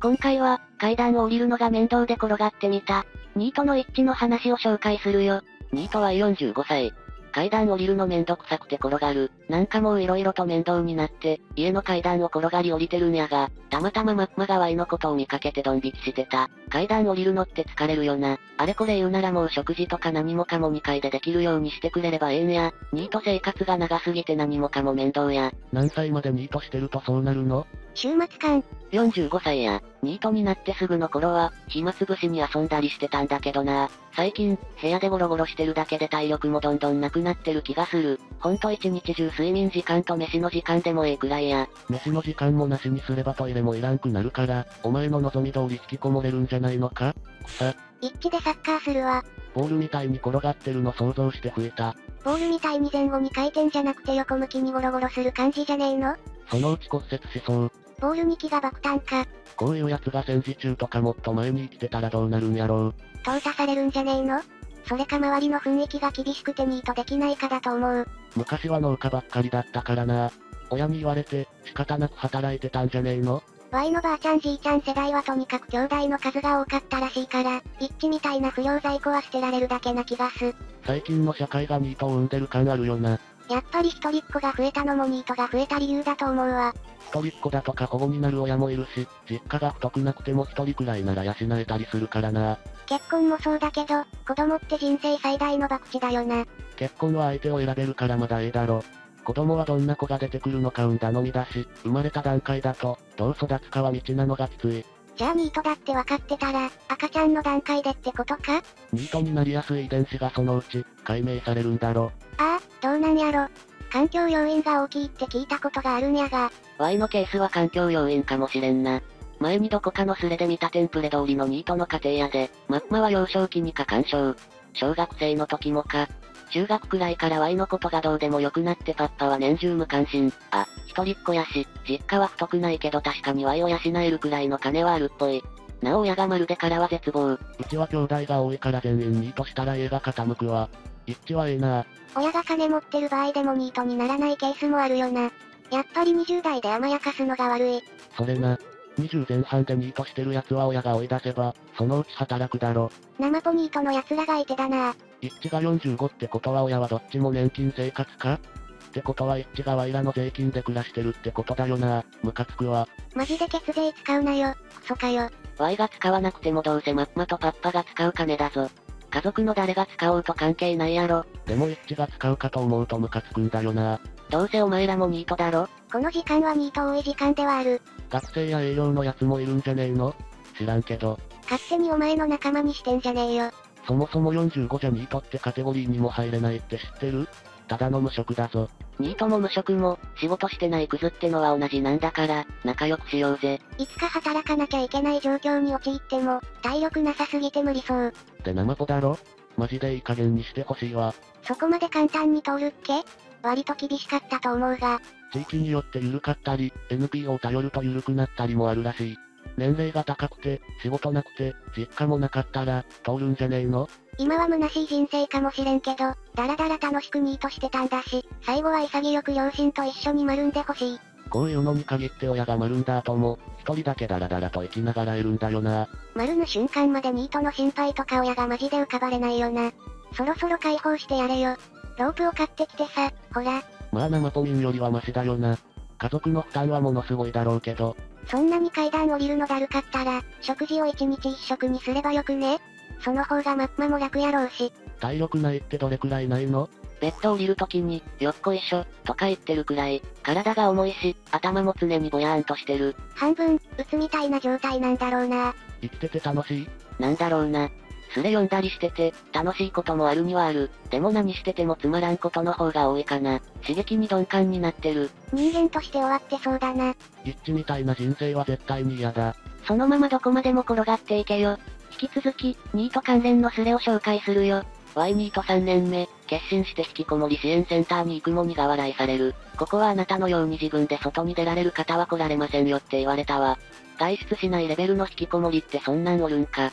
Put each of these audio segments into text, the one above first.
今回は、階段を降りるのが面倒で転がってみた。ニートの一致の話を紹介するよ。ニートは45歳。階段降りるのめんどくさくて転がる。なんかもう色々と面倒になって、家の階段を転がり降りてるんやが、たまたまマッマがワイのことを見かけてドン引きしてた。階段降りるのって疲れるよな。あれこれ言うならもう食事とか何もかも2階でできるようにしてくれればええんや。ニート生活が長すぎて何もかも面倒や。何歳までニートしてるとそうなるの？週末感。45歳や、ニートになってすぐの頃は、暇つぶしに遊んだりしてたんだけどな。最近、部屋でゴロゴロしてるだけで体力もどんどんなくなってる気がする。ほんと一日中睡眠時間と飯の時間でもええくらいや。飯の時間もなしにすればトイレもいらんくなるから、お前の望み通り引きこもれるんじゃないのか？草。一致でサッカーするわ。ボールみたいに転がってるの想像して増えた。ボールみたいに前後に回転じゃなくて横向きにゴロゴロする感じじゃねえの？そのうち骨折しそう。ボールに気が爆弾か。こういう奴が戦時中とかもっと前に生きてたらどうなるんやろう。淘汰されるんじゃねえの？それか周りの雰囲気が厳しくてニートできないかだと思う。昔は農家ばっかりだったからな。親に言われて、仕方なく働いてたんじゃねえの？Y のばあちゃんじいちゃん世代はとにかく兄弟の数が多かったらしいから、一致みたいな不良在庫は捨てられるだけな気がす。最近の社会がニートを生んでる感あるよな。やっぱり一人っ子が増えたのもニートが増えた理由だと思うわ。一人っ子だとか保護になる親もいるし、実家が太くなくても一人くらいなら養えたりするからな。結婚もそうだけど、子供って人生最大の博打だよな。結婚は相手を選べるからまだええだろ。子供はどんな子が出てくるのか運頼みだし、生まれた段階だと、どう育つかは未知なのがきつい。じゃあニートだって分かってたら、赤ちゃんの段階でってことか？ニートになりやすい遺伝子がそのうち、解明されるんだろ。ああ、どうなんやろ。環境要因が大きいって聞いたことがあるんやが。Y のケースは環境要因かもしれんな。前にどこかのスレで見たテンプレ通りのニートの家庭やで、マッマは幼少期に過干渉。小学生の時もか。中学くらいから Y のことがどうでもよくなってパッパは年中無関心。あ、一人っ子やし、実家は太くないけど確かに Y を養えるくらいの金はあるっぽい。なお親がまるでからは絶望。うちは兄弟が多いから全員ニートしたら家が傾くわ。一致はええな親が金持ってる場合でもニートにならないケースもあるよな。やっぱり20代で甘やかすのが悪い。それな。20前半でニートしてる奴は親が追い出せば、そのうち働くだろ。生ポニートの奴らがいてだな一致が45ってことは親はどっちも年金生活か？ってことは一致がワイらの税金で暮らしてるってことだよな。ムカつくわ。マジで血税使うなよ。クソかよ。ワイが使わなくてもどうせマッマとパッパが使う金だぞ。家族の誰が使おうと関係ないやろ。でも一致が使うかと思うとムカつくんだよな。どうせお前らもニートだろこの時間はニート多い時間ではある。学生や営業のやつもいるんじゃねえの？知らんけど。勝手にお前の仲間にしてんじゃねえよ。そもそも45じゃニートってカテゴリーにも入れないって知ってる？ただの無職だぞ。ニートも無職も、仕事してないクズってのは同じなんだから、仲良くしようぜ。いつか働かなきゃいけない状況に陥っても、体力なさすぎて無理そう。って生ポだろマジでいい加減にしてほしいわ。そこまで簡単に通るっけ？割と厳しかったと思うが。地域によって緩かったり、NPO を頼ると緩くなったりもあるらしい。年齢が高くて、仕事なくて、実家もなかったら、通るんじゃねえの？今は虚しい人生かもしれんけど、だらだら楽しくニートしてたんだし、最後は潔く両親と一緒に丸んでほしい。こういうのに限って親が丸んだ後も、一人だけダラダラと生きながらえるんだよな。丸ぬ瞬間までニートの心配とか親がマジで浮かばれないよな。そろそろ解放してやれよ。ロープを買ってきてさ、ほら。まあ生ポミンよりはマシだよな。家族の負担はものすごいだろうけど。そんなに階段降りるのだるかったら、食事を一日一食にすればよくね？その方がマッマも楽やろうし。体力ないってどれくらいないの？ベッド降りるときに、よっこいしょ、とか言ってるくらい、体が重いし、頭も常にぼやーんとしてる。半分、うつみたいな状態なんだろうな。生きてて楽しい？なんだろうな。スレ読んだりしてて、楽しいこともあるにはある。でも何しててもつまらんことの方が多いかな。刺激に鈍感になってる。人間として終わってそうだな。一致みたいな人生は絶対に嫌だ。そのままどこまでも転がっていけよ。引き続き、ニート関連のスレを紹介するよ。Y ニート3年目、決心して引きこもり支援センターに行くも苦笑いされる。ここはあなたのように自分で外に出られる方は来られませんよって言われたわ。外出しないレベルの引きこもりってそんなんおるんか。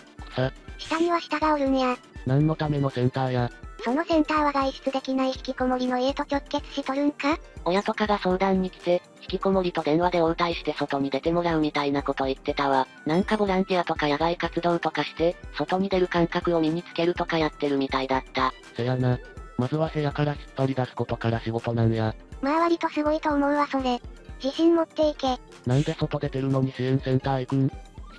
さ。下には下がおるんや。何のためのセンターや？そのセンターは外出できない引きこもりの家と直結しとるんか？親とかが相談に来て、引きこもりと電話で応対して外に出てもらうみたいなこと言ってたわ。なんかボランティアとか野外活動とかして、外に出る感覚を身につけるとかやってるみたいだった。せやな。まずは部屋から引っ張り出すことから仕事なんや。まあ割とすごいと思うわそれ。自信持っていけ。なんで外出てるのに支援センター行くん？引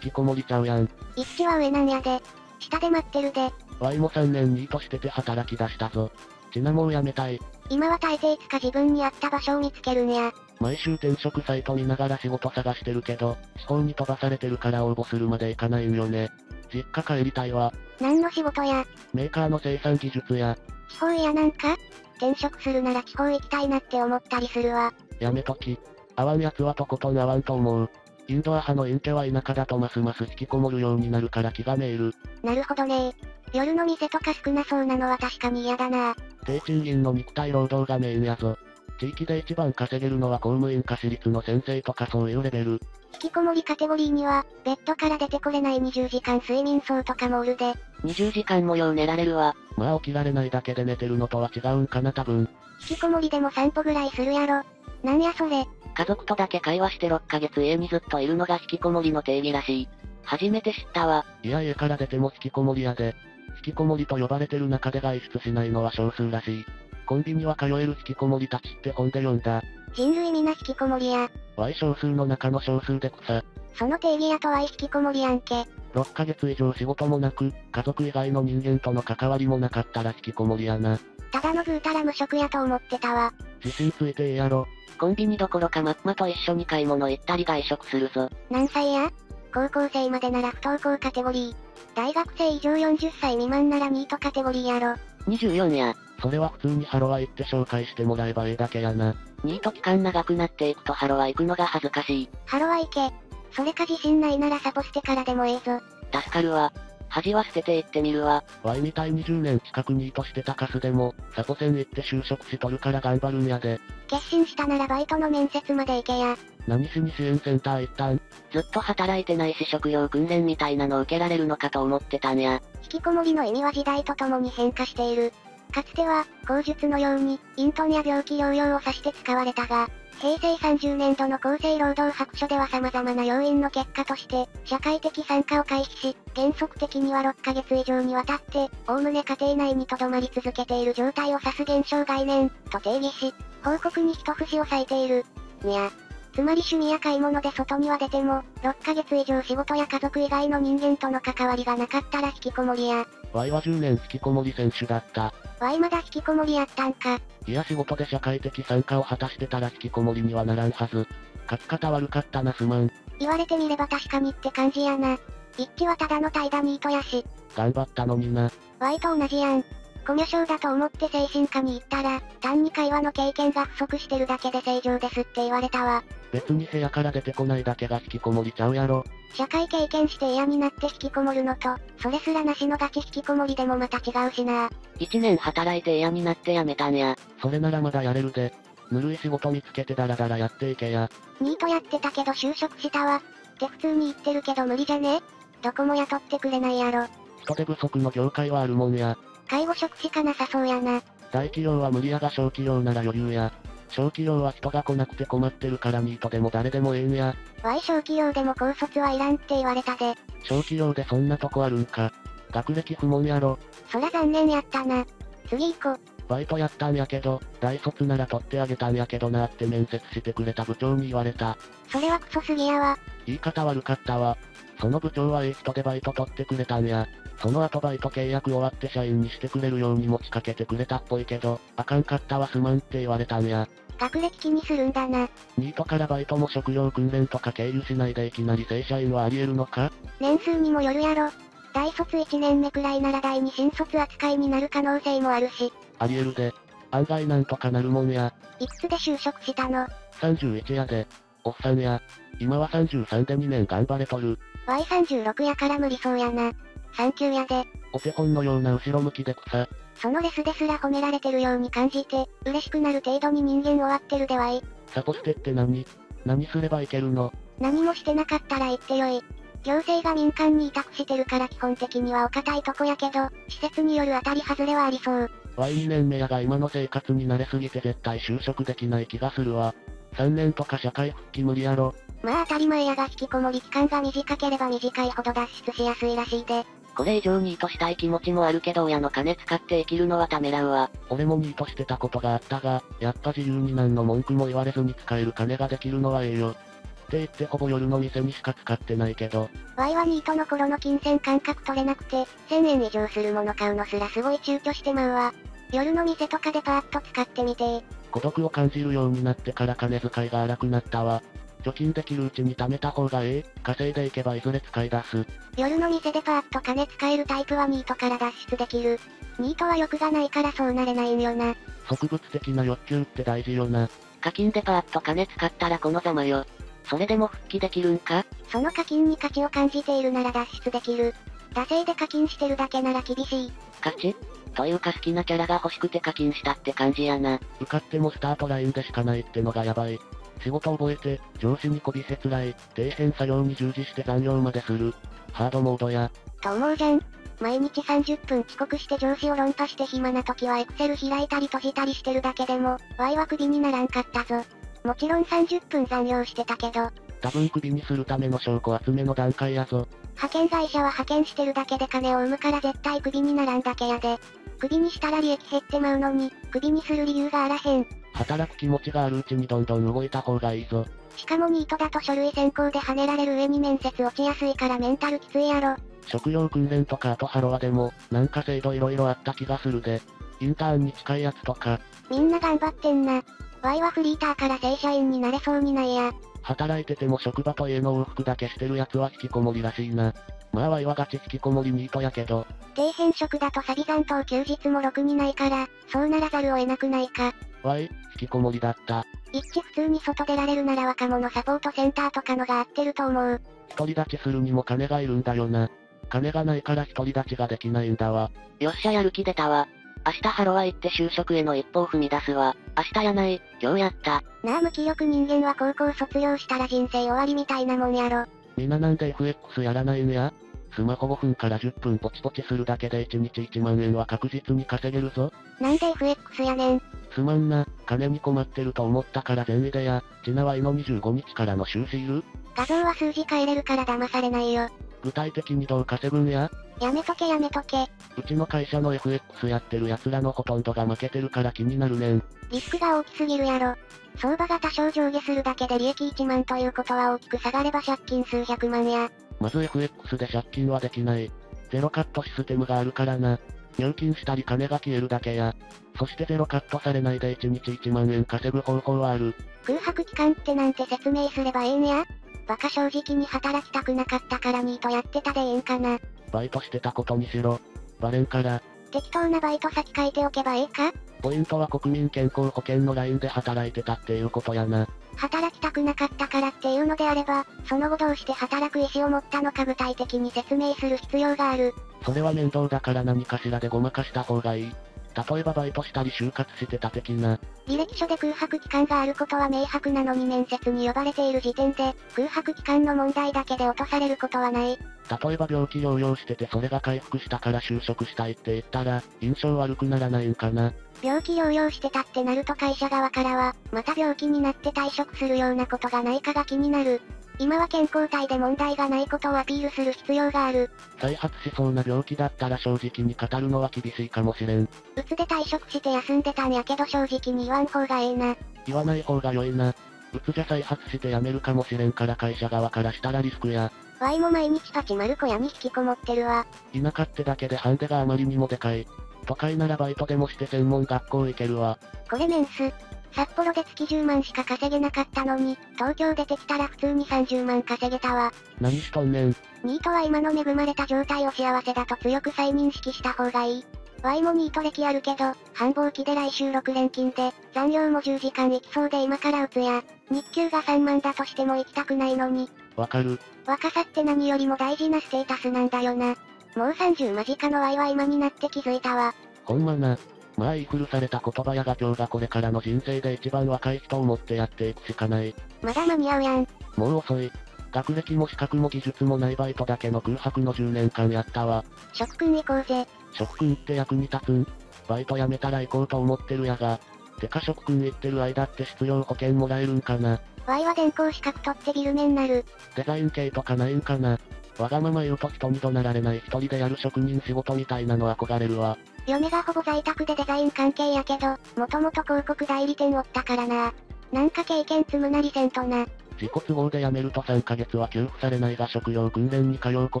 きこもりちゃうやん。一致は上なんやで。下で待ってるで。ワイも3年ニートしてて働き出したぞ。ちなもうやめたい。今は大抵いつか自分に合った場所を見つけるんや。毎週転職サイト見ながら仕事探してるけど、地方に飛ばされてるから応募するまでいかないんよね。実家帰りたいわ。何の仕事や。メーカーの生産技術や、地方嫌なんか？転職するなら地方行きたいなって思ったりするわ。やめとき。合わん奴はとことん合わんと思う。インドア派の陰キャは田舎だとますます引きこもるようになるから気がめいる。なるほどね夜の店とか少なそうなのは確かに嫌だな低賃金の肉体労働がメインやぞ。地域で一番稼げるのは公務員か私立の先生とかそういうレベル。引きこもりカテゴリーには、ベッドから出てこれない20時間睡眠層とかもおるで。20時間もよう寝られるわ。まあ起きられないだけで寝てるのとは違うんかな多分。引きこもりでも散歩ぐらいするやろ。なんやそれ。家族とだけ会話して6ヶ月家にずっといるのが引きこもりの定義らしい。初めて知ったわ。いや家から出ても引きこもりやで。引きこもりと呼ばれてる中で外出しないのは少数らしい。コンビニは通える引きこもりたちって本で読んだ。人類皆引きこもりや。Y 少数の中の少数で草。その定義やとは引きこもりやんけ。6ヶ月以上仕事もなく、家族以外の人間との関わりもなかったら引きこもりやな。ただのぐうたら無職やと思ってたわ。自信ついてええやろ。コンビニどころかマッマと一緒に買い物行ったり外食するぞ。何歳や？高校生までなら不登校カテゴリー。大学生以上40歳未満ならニートカテゴリーやろ。24や。それは普通にハロワ行って紹介してもらえばええだけやな。ニート期間長くなっていくとハロワ行くのが恥ずかしい。ハロは行け。それか自信ないならサポしてからでもええぞ。助かるわ。恥は捨てて行ってみるわ。Y みたい20年近くニートしてたカスでも、サポセン行って就職しとるから頑張るんやで。決心したならバイトの面接まで行けや。何しに支援センター行ったん？ずっと働いてないし職業訓練みたいなの受けられるのかと思ってたんや。引きこもりの意味は時代とともに変化している。かつては、口述のように、隠遁や病気療養を指して使われたが、平成30年度の厚生労働白書では様々な要因の結果として、社会的参加を回避し、原則的には6ヶ月以上にわたって、おおむね家庭内に留まり続けている状態を指す現象概念、と定義し、報告に一節を割いている。にゃ。つまり趣味や買い物で外には出ても、6ヶ月以上仕事や家族以外の人間との関わりがなかったら引きこもりや。Y は10年引きこもり選手だった。わいまだ引きこもりやったんか。いや仕事で社会的参加を果たしてたら引きこもりにはならんはず。書き方悪かったなすまん。言われてみれば確かにって感じやな。一致はただの怠惰ニートやし。頑張ったのにな。ワイと同じやん。コミュ障だと思って精神科に行ったら、単に会話の経験が不足してるだけで正常ですって言われたわ。別に部屋から出てこないだけが引きこもりちゃうやろ。社会経験して嫌になって引きこもるのと、それすらなしのガチ引きこもりでもまた違うしな。1年働いて嫌になって辞めたんや。それならまだやれるで。ぬるい仕事見つけてダラダラやっていけや。ニートやってたけど就職したわ。って普通に言ってるけど無理じゃね？どこも雇ってくれないやろ。人手不足の業界はあるもんや。介護職しかなさそうやな。大企業は無理やが小企業なら余裕や。小企業は人が来なくて困ってるからニートでも誰でもええんや。ワイ小企業でも高卒はいらんって言われたで。小企業でそんなとこあるんか。学歴不問やろ。そら残念やったな。次行こう。バイトやったんやけど、大卒なら取ってあげたんやけどなって面接してくれた部長に言われた。それはクソすぎやわ。言い方悪かったわ。その部長はええ人でバイト取ってくれたんや。その後バイト契約終わって社員にしてくれるように持ちかけてくれたっぽいけど、あかんかったわすまんって言われたんや。学歴気にするんだな。ニートからバイトも職業訓練とか経由しないでいきなり正社員はあり得るのか？年数にもよるやろ。大卒1年目くらいなら第二新卒扱いになる可能性もあるし。あり得るで。案外なんとかなるもんや。いくつで就職したの31やで。おっさんや。今は33で2年頑張れとる。?Y36 やから無理そうやな。産休やで。お手本のような後ろ向きで草。そのレスですら褒められてるように感じて、嬉しくなる程度に人間終わってるではい。サポステって何？何すればいけるの？何もしてなかったら言ってよい。行政が民間に委託してるから基本的にはお堅いとこやけど、施設による当たり外れはありそう。Y2 年目やが今の生活に慣れすぎて絶対就職できない気がするわ。3年とか社会復帰無理やろ。まあ当たり前やが引きこもり期間が短ければ短いほど脱出しやすいらしいで。これ以上ニートしたい気持ちもあるけど親の金使って生きるのはためらうわ。俺もニートしてたことがあったが、やっぱ自由に何の文句も言われずに使える金ができるのはええよ。って言ってほぼ夜の店にしか使ってないけど。Y はニートの頃の金銭感覚取れなくて、1000円以上するもの買うのすらすごい躊躇してまうわ。夜の店とかでパーッと使ってみて孤独を感じるようになってから金遣いが荒くなったわ。貯金できるうちに貯めた方がええ、稼いでいけばいずれ使い出す。夜の店でパーッと金使えるタイプはニートから脱出できる。ニートは欲がないからそうなれないんよな。植物的な欲求って大事よな。課金でパーッと金使ったらこのざまよ。それでも復帰できるんか？その課金に価値を感じているなら脱出できる。惰性で課金してるだけなら厳しい。価値？というか好きなキャラが欲しくて課金したって感じやな。受かってもスタートラインでしかないってのがやばい。仕事覚えて、上司にこびへつらい、底辺作業に従事して残業までする。ハードモードや。と思うじゃん。毎日30分遅刻して上司を論破して暇な時はエクセル開いたり閉じたりしてるだけでも、Y はクビにならんかったぞ。もちろん30分残業してたけど、多分クビにするための証拠集めの段階やぞ。派遣会社は派遣してるだけで金を生むから絶対クビにならんだけやで。クビにしたら利益減ってまうのに、クビにする理由があらへん。働く気持ちがあるうちにどんどん動いた方がいいぞ。しかもニートだと書類選考で跳ねられる上に面接落ちやすいからメンタルきついやろ。職業訓練とかあとハロワでも、なんか制度色々あった気がするで。インターンに近いやつとか、みんな頑張ってんな。Y はフリーターから正社員になれそうにないや。働いてても職場と家の往復だけしてるやつは引きこもりらしいな。まあワイはガチ引きこもりニートやけど、底辺職だとサビ残党休日もろくにないから、そうならざるを得なくないか。ワイ、引きこもりだった。一致普通に外出られるなら若者サポートセンターとかのが合ってると思う。独り立ちするにも金がいるんだよな。金がないから独り立ちができないんだわ。よっしゃやる気出たわ。明日ハロワ行って就職への一歩を踏み出すわ。明日やない、今日やった。なあ無気力人間は高校卒業したら人生終わりみたいなもんやろ。みんななんで FX やらないんや？スマホ5分から10分ポチポチするだけで1日1万円は確実に稼げるぞ。なんで FX やねん。すまんな、金に困ってると思ったから善意でや、ちなわいの25日からの収支いる？画像は数字変えれるから騙されないよ。具体的にどう稼ぐんや？やめとけやめとけ。うちの会社の FX やってる奴らのほとんどが負けてるから気になるねん。リスクが大きすぎるやろ。相場が多少上下するだけで利益1万ということは大きく下がれば借金数百万や。まず FX で借金はできない。ゼロカットシステムがあるからな。入金したり金が消えるだけや。そしてゼロカットされないで1日1万円稼ぐ方法はある。空白期間ってなんて説明すればええんや？バカ正直に働きたくなかったからニートやってたでええんかな？バイトしてたことにしろ。バレんから。適当なバイト先書いておけばええか？ポイントは国民健康保険のラインで働いてたっていうことやな。働きたくなかったからっていうのであれば、その後どうして働く意思を持ったのか具体的に説明する必要がある。それは面倒だから何かしらでごまかした方がいい。例えばバイトしたり就活してた的な。履歴書で空白期間があることは明白なのに面接に呼ばれている時点で、空白期間の問題だけで落とされることはない。例えば病気療養しててそれが回復したから就職したいって言ったら、印象悪くならないんかな。病気療養してたってなると会社側からは、また病気になって退職するようなことがないかが気になる。今は健康体で問題がないことをアピールする必要がある。再発しそうな病気だったら正直に語るのは厳しいかもしれん。うつで退職して休んでたんやけど正直に言わん方がええな。言わない方が良いな。うつじゃ再発して辞めるかもしれんから会社側からしたらリスクや。ワイも毎日パチマル小屋に引きこもってるわ。田舎ってだけでハンデがあまりにもでかい。都会ならバイトでもして専門学校行けるわ。これメンス。札幌で月10万しか稼げなかったのに、東京出てきたら普通に30万稼げたわ。何しとんねん。ニートは今の恵まれた状態を幸せだと強く再認識した方がいい。Y もニート歴あるけど、繁忙期で来週6連勤で、残業も10時間行きそうで今から打つや。日給が3万だとしても行きたくないのに。わかる。若さって何よりも大事なステータスなんだよな。もう30間近の Y は今になって気づいたわ。ほんまな。まあ言い古された言葉やが今日がこれからの人生で一番若い人を持ってやっていくしかない。まだ間に合うやん。もう遅い。学歴も資格も技術もないバイトだけの空白の10年間やったわ。職君行こうぜ。職君って役に立つんバイト辞めたら行こうと思ってるやが。てか職君行ってる間って失業保険もらえるんかな Y は電工資格取ってビルメになる。デザイン系とかないんかなわがまま言うと人に怒鳴られない一人でやる職人仕事みたいなの憧れるわ。嫁がほぼ在宅でデザイン関係やけど、もともと広告代理店おったからな。なんか経験積むなりせんとな。自己都合で辞めると3ヶ月は給付されないが職業訓練に通うこ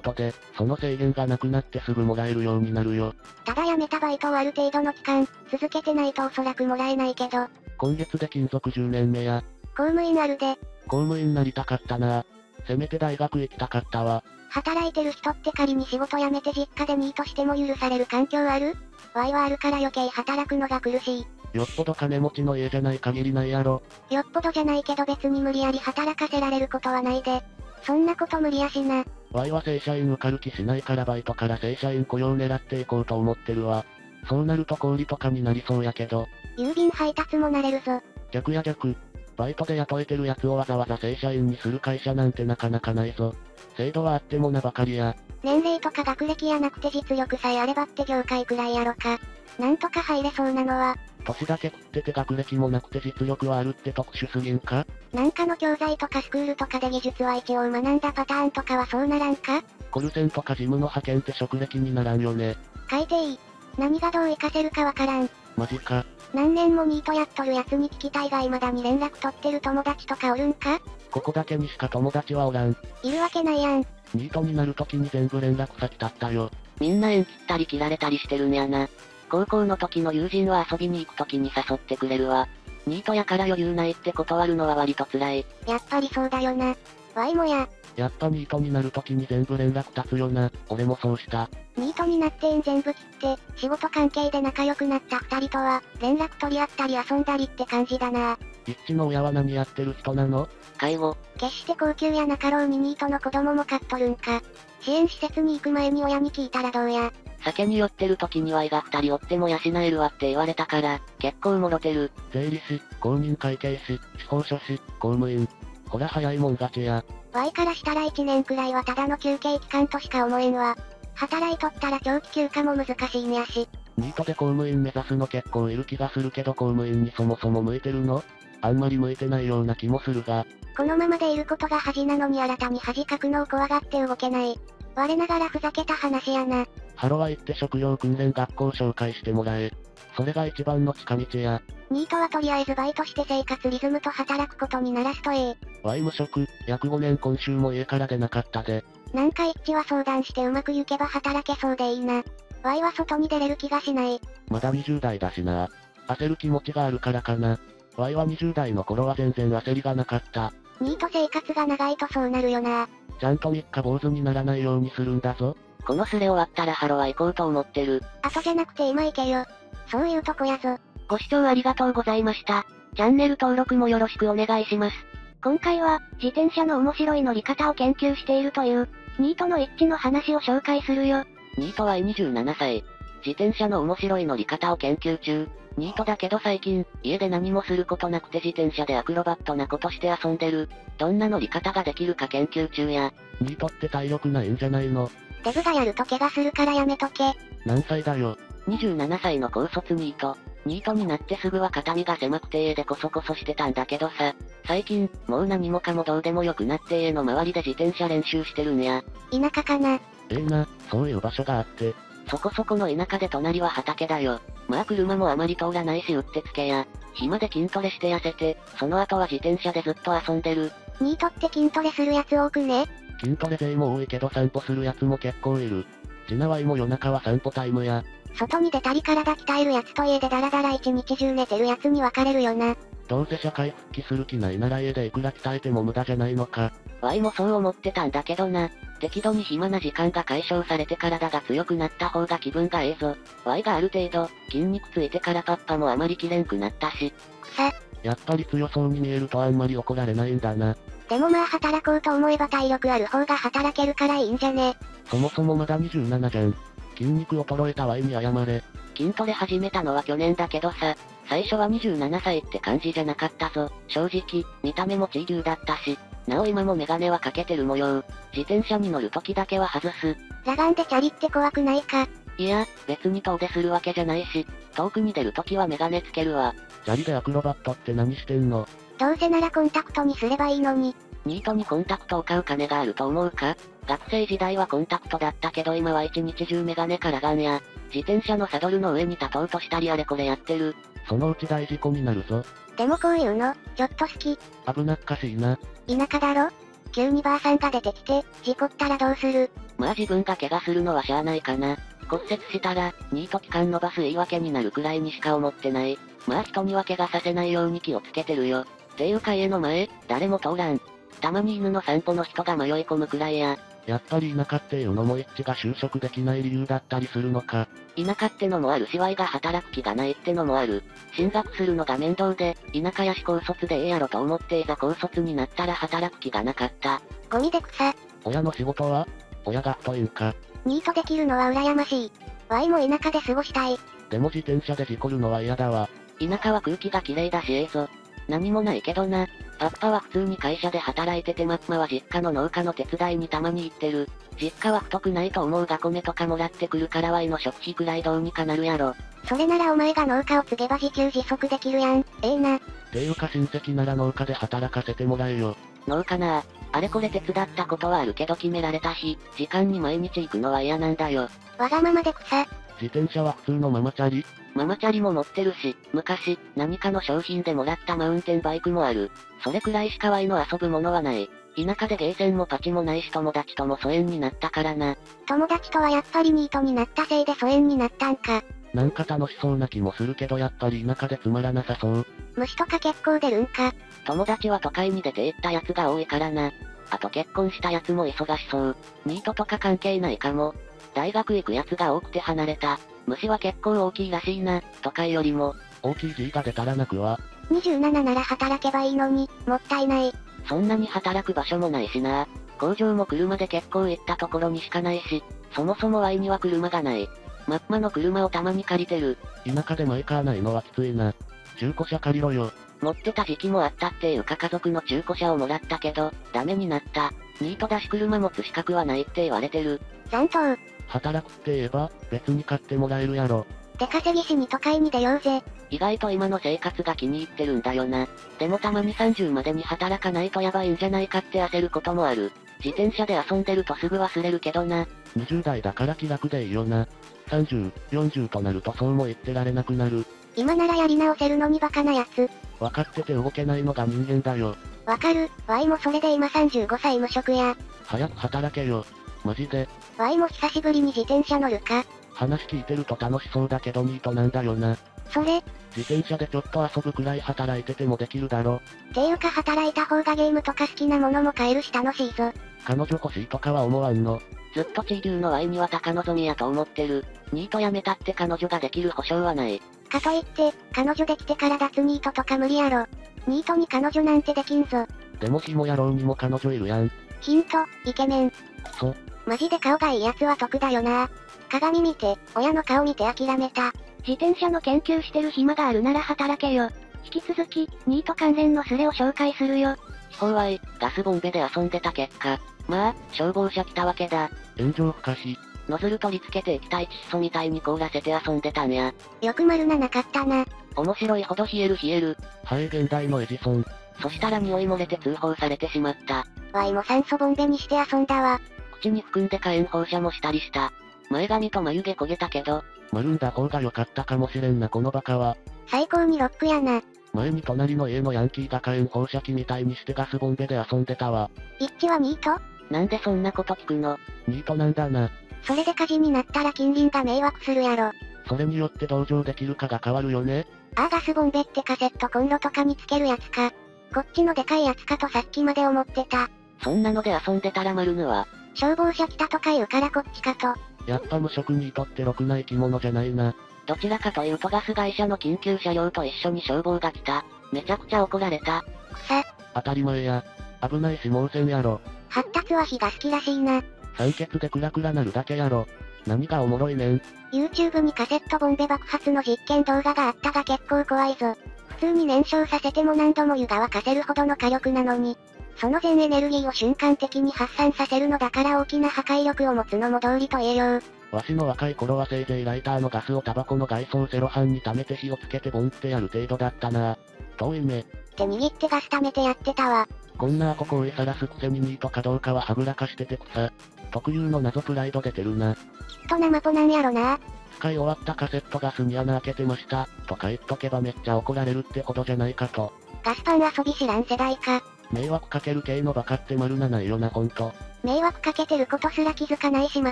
とで、その制限がなくなってすぐもらえるようになるよ。ただ辞めたバイトをある程度の期間、続けてないとおそらくもらえないけど、今月で勤続10年目や、公務員あるで、公務員なりたかったなせめて大学行きたかったわ。働いてる人って仮に仕事辞めて実家でニートしても許される環境ある ?Y はあるから余計働くのが苦しい。よっぽど金持ちの家じゃない限りないやろ。よっぽどじゃないけど別に無理やり働かせられることはないで。そんなこと無理やしな。Y は正社員受かる気しないからバイトから正社員雇用狙っていこうと思ってるわ。そうなると氷とかになりそうやけど、郵便配達もなれるぞ。逆や逆。バイトで雇えてるやつをわざわざ正社員にする会社なんてなかなかないぞ。制度はあってもなばかりや。年齢とか学歴やなくて実力さえあればって業界くらいやろか。なんとか入れそうなのは、年だけ食ってて学歴もなくて実力はあるって特殊すぎんか？なんかの教材とかスクールとかで技術は一応学んだパターンとかはそうならんか？コルセンとか事務の派遣って職歴にならんよね。書いていい。何がどう活かせるかわからん。マジか。何年もニートやっとるやつに聞きたいが未だに連絡取ってる友達とかおるんか？ここだけにしか友達はおらん。いるわけないやん。ニートになるときに全部連絡先立ったよ。みんな縁切ったり切られたりしてるんやな。高校の時の友人は遊びに行く時に誘ってくれるわ。ニートやから余裕ないって断るのは割と辛い。やっぱりそうだよな。ワイもや、やっぱニートになるときに全部連絡立つよな。俺もそうした。ニートになって縁全部切って、仕事関係で仲良くなった二人とは、連絡取り合ったり遊んだりって感じだな。一致の親は何やってる人なの？介護、決して高級やなかろうにニートの子供も飼っとるんか。支援施設に行く前に親に聞いたらどうや。酒に酔ってる時には胃が二人おっても養えるわって言われたから、結構もろてる。税理士、公認会計士、司法書士、公務員。ほら早いもん勝ちや。Y からしたら1年くらいはただの休憩期間としか思えんわ。働いとったら長期休暇も難しいんやし。ニートで公務員目指すの結構いる気がするけど公務員にそもそも向いてるの？あんまり向いてないような気もするが、このままでいることが恥なのに新たに恥かくのを怖がって動けない。我ながらふざけた話やな。ハロワ行って職業訓練学校紹介してもらえ。それが一番の近道や。ニートはとりあえずバイトして生活リズムと働くことにならすとええ。ワイ無職、約5年今週も家から出なかったで。なんか一致は相談してうまくいけば働けそうでいいな。Y は外に出れる気がしない。まだ20代だしな。焦る気持ちがあるからかな。ワイは20代の頃は全然焦りがなかった。ニート生活が長いとそうなるよな。ちゃんと3日坊主にならないようにするんだぞ。このスレ終わったらハロは行こうと思ってる。後じゃなくて今行けよ。そういうとこやぞ。ご視聴ありがとうございました。チャンネル登録もよろしくお願いします。今回は、自転車の面白い乗り方を研究しているという、ニートの一致の話を紹介するよ。ニートは27歳。自転車の面白い乗り方を研究中。ニートだけど最近、家で何もすることなくて自転車でアクロバットなことして遊んでる。どんな乗り方ができるか研究中や。ニートって体力ないんじゃないの？デブがやると怪我するからやめとけ。何歳だよ。27歳の高卒ニート。ニートになってすぐは肩身が狭くて家でコソコソしてたんだけどさ。最近、もう何もかもどうでもよくなって家の周りで自転車練習してるんや。田舎かな。ええな、そういう場所があって。そこそこの田舎で隣は畑だよ。まあ車もあまり通らないしうってつけや。暇で筋トレして痩せて、その後は自転車でずっと遊んでる。ニートって筋トレするやつ多くね。筋トレ勢も多いけど散歩するやつも結構いる。ジナワイも夜中は散歩タイムや。外に出たり体鍛えるやつと家でダラダラ一日中寝てるやつに分かれるよな。どうせ社会復帰する気ないなら家でいくら鍛えても無駄じゃないのか。ワイもそう思ってたんだけどな。適度に暇な時間が解消されて体が強くなった方が気分がええぞ。ワイがある程度、筋肉ついてからパッパもあまり切れんくなったし。草。やっぱり強そうに見えるとあんまり怒られないんだな。でもまあ働こうと思えば体力ある方が働けるからいいんじゃね。そもそもまだ27じゃん。筋肉衰えたワイに謝れ。筋トレ始めたのは去年だけどさ、最初は27歳って感じじゃなかったぞ。正直、見た目も地牛だったし。なお今もメガネはかけてる模様。自転車に乗る時だけは外す。裸眼でチャリって怖くないか。いや、別に遠出するわけじゃないし、遠くに出る時はメガネつけるわ。チャリでアクロバットって何してんの？どうせならコンタクトにすればいいのに。ニートにコンタクトを買う金があると思うか？学生時代はコンタクトだったけど今は一日中メガネからガンや、自転車のサドルの上に立とうとしたりあれこれやってる。そのうち大事故になるぞ。でもこういうの、ちょっと好き。危なっかしいな。田舎だろ？急にばあさんが出てきて、事故ったらどうする？まあ自分が怪我するのはしゃあないかな。骨折したら、ニート期間伸ばす言い訳になるくらいにしか思ってない。まあ人には怪我させないように気をつけてるよ。ていうか家の前、誰も通らん。たまに犬の散歩の人が迷い込むくらいや。やっぱり田舎っていうのも一致が就職できない理由だったりするのか。田舎ってのもあるし Y が働く気がないってのもある。進学するのが面倒で、田舎やし高卒でええやろと思っていざ高卒になったら働く気がなかった。ゴミで草。親の仕事は親が太いんか。ニートできるのは羨ましい。Y も田舎で過ごしたい。でも自転車で事故るのは嫌だわ。田舎は空気が綺麗だしええぞ。何もないけどな。パッパは普通に会社で働いててマッマは実家の農家の手伝いにたまに行ってる。実家は太くないと思うが米とかもらってくるからワイの食費くらいどうにかなるやろ。それならお前が農家を継げば自給自足できるやん。ええな。ていうか親戚なら農家で働かせてもらえよ。農家なあれこれ手伝ったことはあるけど決められた日、時間に毎日行くのは嫌なんだよ。わがままで草。自転車は普通のママチャリママチャリも持ってるし、昔、何かの商品でもらったマウンテンバイクもある。それくらいしかワイの遊ぶものはない。田舎でゲーセンもパチもないし友達とも疎遠になったからな。友達とはやっぱりニートになったせいで疎遠になったんか。なんか楽しそうな気もするけどやっぱり田舎でつまらなさそう。虫とか結構出るんか。友達は都会に出て行ったやつが多いからな。あと結婚したやつも忙しそう。ニートとか関係ないかも。大学行くやつが多くて離れた。虫は結構大きいらしいな、都会よりも。大きい G が出たらなくは。27なら働けばいいのに、もったいない。そんなに働く場所もないしな。工場も車で結構行ったところにしかないし、そもそも Y には車がない。マッマの車をたまに借りてる。田舎でマイカーないのはきついな。中古車借りろよ。持ってた時期もあったっていうか家族の中古車をもらったけど、ダメになった。ニートだし車持つ資格はないって言われてる。残党。働くって言えば、別に買ってもらえるやろ。出稼ぎしに都会に出ようぜ。意外と今の生活が気に入ってるんだよな。でもたまに30までに働かないとやばいんじゃないかって焦ることもある。自転車で遊んでるとすぐ忘れるけどな。20代だから気楽でいいよな。30、40となるとそうも言ってられなくなる。今ならやり直せるのにバカなやつ。分かってて動けないのが人間だよ。わかる、Y もそれで今35歳無職や。早く働けよ。マジで？Y も久しぶりに自転車乗るか。話聞いてると楽しそうだけどニートなんだよな。それ、自転車でちょっと遊ぶくらい働いててもできるだろ。ていうか働いた方がゲームとか好きなものも買えるし楽しいぞ。彼女欲しいとかは思わんの。ずっと地流の Y には高望みやと思ってる。ニート辞めたって彼女ができる保証はない。かといって、彼女できてから脱ニートとか無理やろ。ニートに彼女なんてできんぞ。でも紐野郎にも彼女いるやん。ヒント、イケメン。そ、マジで顔がいいやつは得だよな。鏡見て、親の顔見て諦めた。自転車の研究してる暇があるなら働けよ。引き続き、ニート関連のスレを紹介するよ。地方 Y、ガスボンベで遊んでた結果。まあ、消防車来たわけだ。炎上不可視。ノズル取り付けて液体窒素みたいに凍らせて遊んでたんや。よく丸ななかったな。面白いほど冷える冷える。はい現代のエジソン。そしたら匂い漏れて通報されてしまった。ワイも酸素ボンベにして遊んだわ。口に含んで火炎放射もしたりした。前髪と眉毛焦げたけど、丸んだ方が良かったかもしれんなこのバカは。最高にロックやな。前に隣の家のヤンキーが火炎放射器みたいにしてガスボンベで遊んでたわ。一致はニート？なんでそんなこと聞くの？ニートなんだな。それで火事になったら近隣が迷惑するやろ。それによって同情できるかが変わるよね。ああガスボンベってカセットコンロとかにつけるやつか。こっちのでかいやつかとさっきまで思ってた。そんなので遊んでたら丸ぬは、消防車来たとか言うからこっちかと。やっぱ無職にとってろくな生き物じゃないな。どちらかというとガス会社の緊急車両と一緒に消防が来た。めちゃくちゃ怒られた。草。当たり前や。危ないし盲線やろ。発達は火が好きらしいな。酸欠でクラクラなるだけやろ。何がおもろいねん。YouTube にカセットボンベ爆発の実験動画があったが結構怖いぞ。普通に燃焼させても何度も湯が沸かせるほどの火力なのに。その全エネルギーを瞬間的に発散させるのだから大きな破壊力を持つのも道理と言えよう。わしの若い頃はせいぜいライターのガスをタバコの外装セロハンに溜めて火をつけてボンってやる程度だったな。遠い目。手握ってガス溜めてやってたわ。こんなアコ行為さらすくせにニートかどうかははぐらかしてて草。特有の謎プライド出てるな。きっと生ポなんやろな。使い終わったカセットガスに穴開けてました。とか言っとけばめっちゃ怒られるってほどじゃないかと。ガスパン遊び知らん世代か。迷惑かける系のバカって丸なないよなほんと。迷惑かけてることすら気づかない始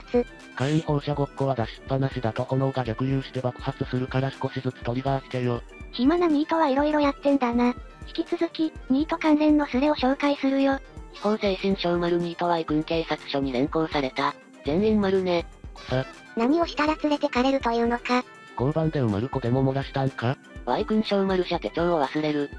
末。火炎放射ごっこは出しっぱなしだと炎が逆流して爆発するから少しずつトリガー引けよ。暇なニートはいろいろやってんだな。引き続き、ニート関連のスレを紹介するよ。司法精神症丸ニートはイ君警察署に連行された。全員丸ね。草。何をしたら連れてかれるというのか。交番で埋まる子でも漏らしたんか ?Y 君小丸車手帳を忘れる。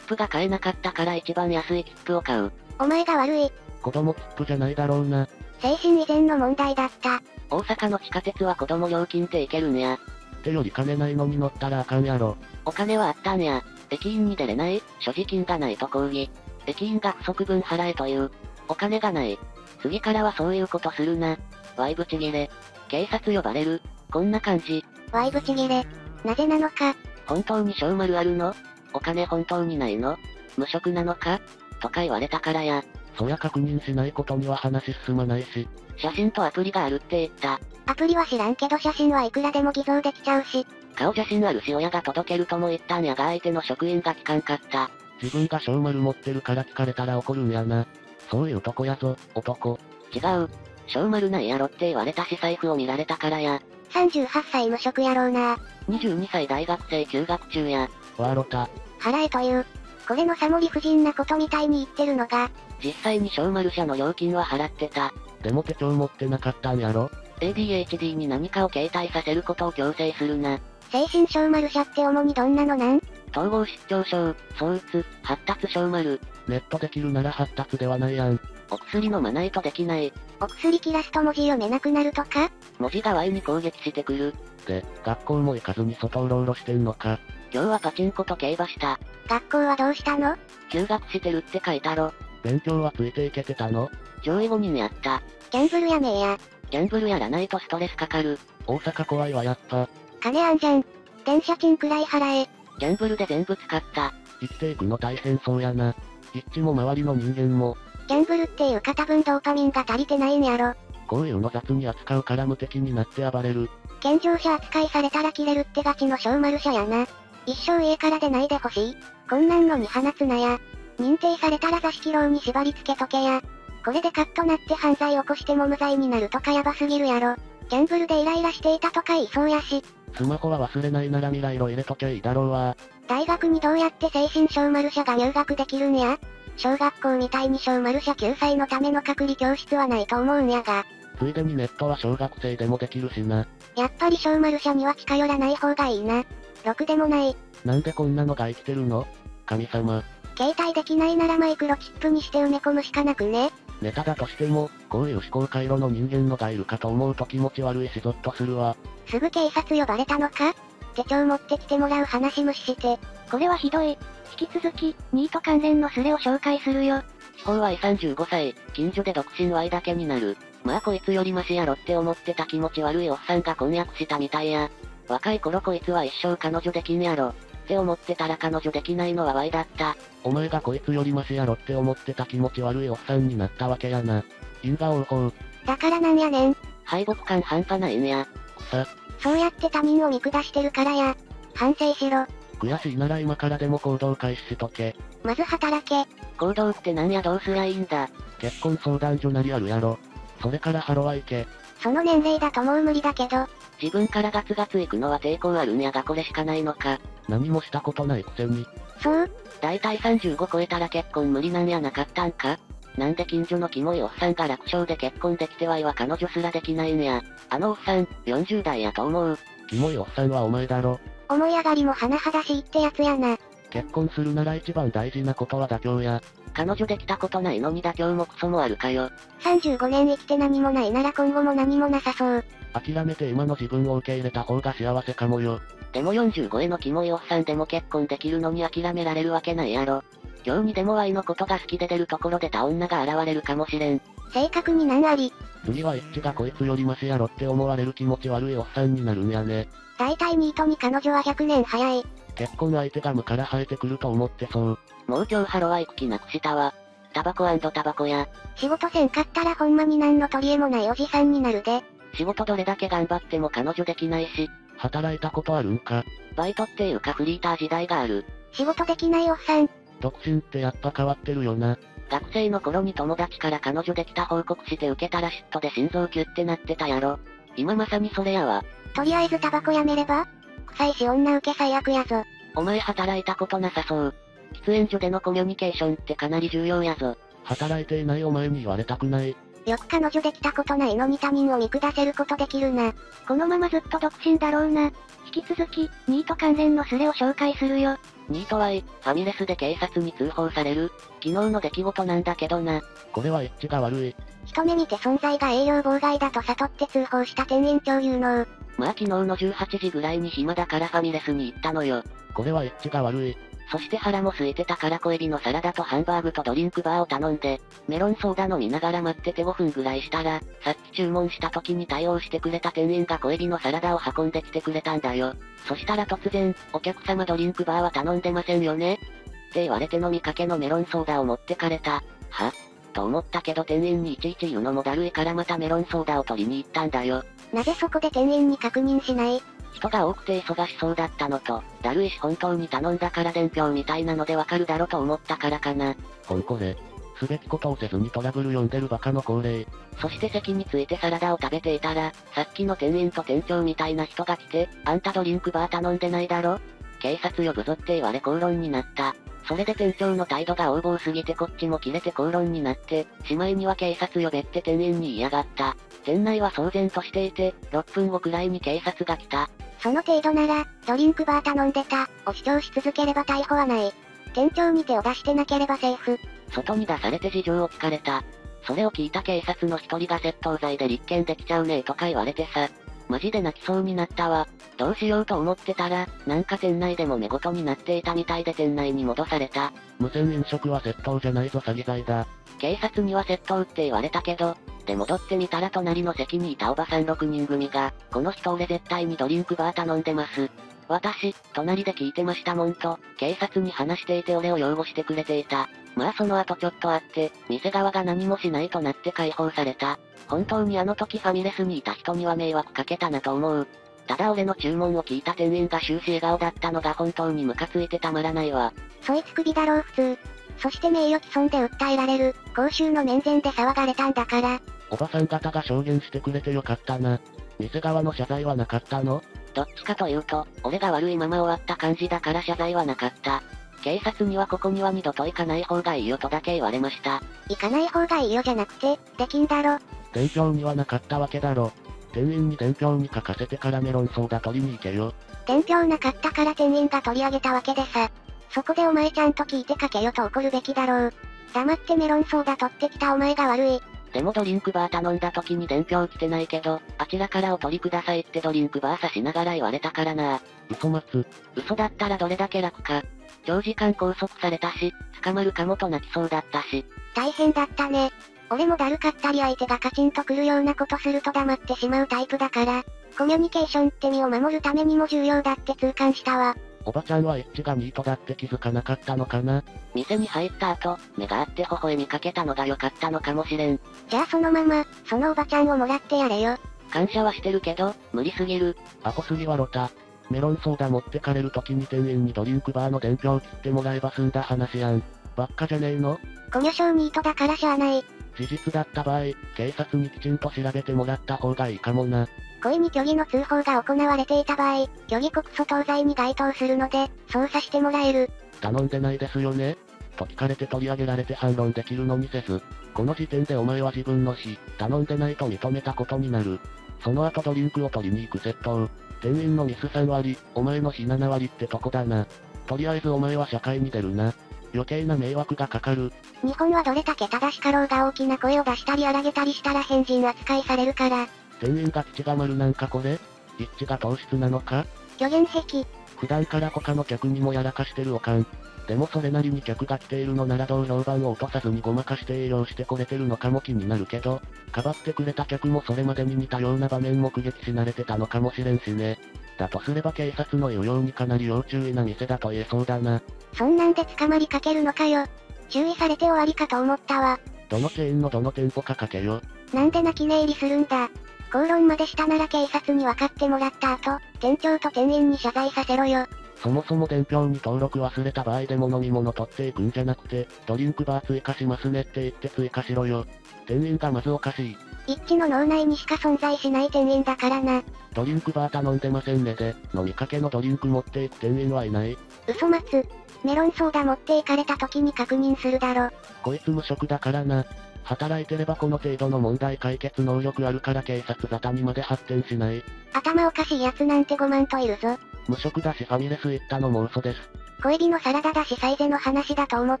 切符が買えなかったから一番安い切符を買う。お前が悪い。子供切符じゃないだろうな。精神依然の問題だった。大阪の地下鉄は子供料金で行けるんや。ってより金ないのに乗ったらあかんやろ。お金はあったんや。駅員に出れない、所持金がないと抗議。駅員が不足分払えという。お金がない。次からはそういうことするな。ワイブチギレ。警察呼ばれる。こんな感じ。ワイブチギレ。なぜなのか。本当に小丸あるの？お金本当にないの？無職なのか？とか言われたからや。そりゃ確認しないことには話進まないし。写真とアプリがあるって言った。アプリは知らんけど写真はいくらでも偽造できちゃうし。顔写真あるし親が届けるとも言ったんやが相手の職員が聞かんかった。自分が小丸持ってるから聞かれたら怒るんやな。そういうとこやぞ、男。違う。小丸ないやろって言われたし財布を見られたからや。38歳無職やろうな。22歳大学生休学中や。ワーロタ。払えという。これのさも理不尽なことみたいに言ってるのが。実際に小丸社の料金は払ってた。でも手帳持ってなかったんやろ？ADHD に何かを携帯させることを強制するな。精神小丸者って主にどんなのなん？統合失調症、躁うつ、発達小丸。ネットできるなら発達ではないやん。お薬飲まないとできない。お薬切らすと文字読めなくなるとか？文字が Y に攻撃してくる。で、学校も行かずに外うろうろしてんのか。今日はパチンコと競馬した。学校はどうしたの？休学してるって書いたろ。勉強はついていけてたの上位5人やった。ギャンブルやめえや。ギャンブルやらないとストレスかかる。大阪怖いわやっぱ。金あんじゃん。電車賃くらい払え。ギャンブルで全部使った。生きていくの大変そうやな。一致も周りの人間も。ギャンブルっていうか多分ドーパミンが足りてないんやろ。こういうの雑に扱うから無敵になって暴れる。健常者扱いされたら切れるってガチの小丸者やな。一生家から出ないでほしい。こんなんのに放つなや。認定されたら座敷牢に縛り付けとけや。これでカッとなって犯罪起こしても無罪になるとかヤバすぎるやろ。ギャンブルでイライラしていたとか言いそうやし。スマホは忘れないなら未来色入れときゃいいだろうわ。大学にどうやって精神小丸者が入学できるんや小学校みたいに小丸者救済のための隔離教室はないと思うんやが。ついでにネットは小学生でもできるしな。やっぱり小丸者には近寄らない方がいいな。ろくでもない。なんでこんなのが生きてるの？神様。携帯できないならマイクロチップにして埋め込むしかなくね。ネタだとしても、こういう思考回路の人間のがいるかと思うと気持ち悪いしゾッとするわ。すぐ警察呼ばれたのか？手帳持ってきてもらう話無視して。これはひどい。引き続き、ニート関連のスレを紹介するよ。司法 Y35 歳、近所で独身 Y だけになる。まあこいつよりマシやろって思ってた気持ち悪いおっさんが婚約したみたいや。若い頃こいつは一生彼女できんやろ。って思ってたら彼女できないのは Y だった。お前がこいつよりマシやろって思ってた気持ち悪いおっさんになったわけやな。因果応報。だからなんやねん。敗北感半端ないんや。さ、そうやって他人を見下してるからや。反省しろ。悔しいなら今からでも行動開始しとけ。まず働け。行動ってなんやどうすりゃいいんだ。結婚相談所なりあるやろ。それからハロワ行け。その年齢だともう無理だけど、自分からガツガツ行くのは抵抗あるんやがこれしかないのか。何もしたことないくせに。そうだいたい35超えたら結婚無理なんやなかったんかなんで近所のキモいおっさんが楽勝で結婚できてはいは彼女すらできないんや。あのおっさん、40代やと思う。キモいおっさんはお前だろ。思い上がりも甚だしいってやつやな。結婚するなら一番大事なことは妥協や。彼女できたことないのに妥協もクソもあるかよ。35年生きて何もないなら今後も何もなさそう。諦めて今の自分を受け入れた方が幸せかもよ。でも45へのキモいおっさんでも結婚できるのに諦められるわけないやろ。今日にでも Y のことが好きで出るところでた女が現れるかもしれん。性格に難あり。次はエッチがこいつよりマシやろって思われる気持ち悪いおっさんになるんやね。大体ニートに彼女は100年早い。結婚相手が無から生えてくると思ってそう。もう今日ハロは行く気なくしたわ。タバコタバコや。仕事せんかったらほんまに何の取り柄もないおじさんになるで。仕事どれだけ頑張っても彼女できないし。働いたことあるんか？バイトっていうかフリーター時代がある。仕事できないおっさん。独身ってやっぱ変わってるよな。学生の頃に友達から彼女できた報告して受けたら嫉妬で心臓キュッてなってたやろ。今まさにそれやわ。とりあえずタバコやめれば？臭いし女受け最悪やぞ。お前働いたことなさそう。喫煙所でのコミュニケーションってかなり重要やぞ。働いていないお前に言われたくない。よく彼女できたことないのに他人を見下せることできるな。このままずっと独身だろうな。引き続き、ニート関連のスレを紹介するよ。ニートはい、ファミレスで警察に通報される。昨日の出来事なんだけどな。これはエッチが悪い。一目見て存在が営業妨害だと悟って通報した店員超有能。まあ昨日の18時ぐらいに暇だからファミレスに行ったのよ。これはエッチが悪い。そして腹も空いてたから小エビのサラダとハンバーグとドリンクバーを頼んで、メロンソーダ飲みながら待ってて5分ぐらいしたら、さっき注文した時に対応してくれた店員が小エビのサラダを運んできてくれたんだよ。そしたら突然、お客様ドリンクバーは頼んでませんよね？って言われて飲みかけのメロンソーダを持ってかれた。は？と思ったけど店員にいちいち言うのもだるいからまたメロンソーダを取りに行ったんだよ。なぜそこで店員に確認しない？人が多くて忙しそうだったのと、だるいし本当に頼んだから伝票みたいなのでわかるだろと思ったからかな。ほんこれ。すべきことをせずにトラブル呼んでるバカの恒例。そして席についてサラダを食べていたら、さっきの店員と店長みたいな人が来て、あんたドリンクバー頼んでないだろ？警察呼ぶぞって言われ口論になった。それで店長の態度が横暴すぎてこっちも切れて口論になって、しまいには警察呼べって店員に言いやがった。店内は騒然としていて、6分後くらいに警察が来た。その程度なら、ドリンクバー頼んでた、を主張し続ければ逮捕はない。店長に手を出してなければセーフ。外に出されて事情を聞かれた。それを聞いた警察の一人が窃盗罪で立件できちゃうねとか言われてさ。マジで泣きそうになったわ。どうしようと思ってたら、なんか店内でも寝言になっていたみたいで店内に戻された。無線飲食は窃盗じゃないぞ詐欺罪だ。警察には窃盗って言われたけど、で戻ってみたら隣の席にいたおばさん6人組が、この人俺絶対にドリンクバー頼んでます。私、隣で聞いてましたもんと、警察に話していて俺を擁護してくれていた。まあその後ちょっとあって、店側が何もしないとなって解放された。本当にあの時ファミレスにいた人には迷惑かけたなと思う。ただ俺の注文を聞いた店員が終始笑顔だったのが本当にムカついてたまらないわ。そいつ首だろう普通。そして名誉毀損で訴えられる、公衆の面前で騒がれたんだから。おばさん方が証言してくれてよかったな。店側の謝罪はなかったの？どっちかというと、俺が悪いまま終わった感じだから謝罪はなかった。警察にはここには二度と行かない方がいいよとだけ言われました。行かない方がいいよじゃなくて、できんだろ。伝票にはなかったわけだろ。店員に伝票に書かせてからメロンソーダ取りに行けよ。伝票なかったから店員が取り上げたわけでさ。そこでお前ちゃんと聞いて書けよと怒るべきだろう。黙ってメロンソーダ取ってきたお前が悪い。でもドリンクバー頼んだ時に伝票来てないけど、あちらからお取りくださいってドリンクバー差しながら言われたからな。嘘待つ。嘘だったらどれだけ楽か。長時間拘束されたし、捕まるかもと泣きそうだったし。大変だったね。俺もだるかったり相手がカチンとくるようなことすると黙ってしまうタイプだから、コミュニケーションって身を守るためにも重要だって痛感したわ。おばちゃんはエッチがニートだって気づかなかったのかな？店に入った後、目があって微笑みかけたのが良かったのかもしれん。じゃあそのまま、そのおばちゃんをもらってやれよ。感謝はしてるけど、無理すぎる。アホすぎはロタ。メロンソーダ持ってかれる時に店員にドリンクバーの伝票を切ってもらえば済んだ話やん。ばっかじゃねえの？コミュ障ニートだからしゃあない。事実だった場合、警察にきちんと調べてもらった方がいいかもな。故意に虚偽の通報が行われていた場合、虚偽告訴等罪に該当するので、捜査してもらえる。頼んでないですよねと聞かれて取り上げられて反論できるのにせず、この時点でお前は自分の死、頼んでないと認めたことになる。その後ドリンクを取りに行く窃盗。店員のミス3割、お前の死7割ってとこだな。とりあえずお前は社会に出るな。余計な迷惑がかかる。日本はどれだけ正しかろうが大きな声を出したり荒げたりしたら変人扱いされるから。店員が土が丸なんかこれ？一致が糖質なのか？虚言癖。普段から他の客にもやらかしてるおかん。でもそれなりに客が来ているのならどう評判を落とさずにごまかして営業してこれてるのかも気になるけど、かばってくれた客もそれまでに似たような場面目撃し慣れてたのかもしれんしね。だとすれば警察の言うようにかなり要注意な店だと言えそうだな。そんなんで捕まりかけるのかよ。注意されて終わりかと思ったわ。どのチェーンのどの店舗かかけよ。なんで泣き寝入りするんだ。口論までしたなら警察に分かってもらった後、店長と店員に謝罪させろよ。そもそも伝票に登録忘れた場合でも飲み物取っていくんじゃなくて、ドリンクバー追加しますねって言って追加しろよ。店員がまずおかしい。一致の脳内にしか存在しない店員だからな。ドリンクバー頼んでませんねで、飲みかけのドリンク持っていく店員はいない。嘘待つ。メロンソーダ持っていかれた時に確認するだろ。こいつ無職だからな。働いてればこの程度の問題解決能力あるから警察沙汰にまで発展しない。頭おかしい奴なんて5万といるぞ。無職だしファミレス行ったのも嘘です。小エビのサラダだしサイゼの話だと思っ